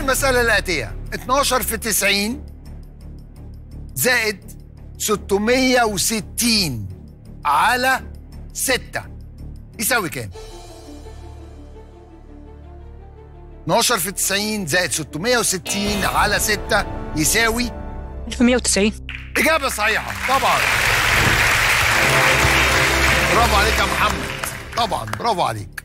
المسألة الآتية. 12 في 90 زائد 660 على 6 يساوي كام؟ 12 في 90 زائد 660 على 6 يساوي 1190 إجابة صحيحة. طبعا. برافو عليك يا محمد. طبعا. برافو عليك.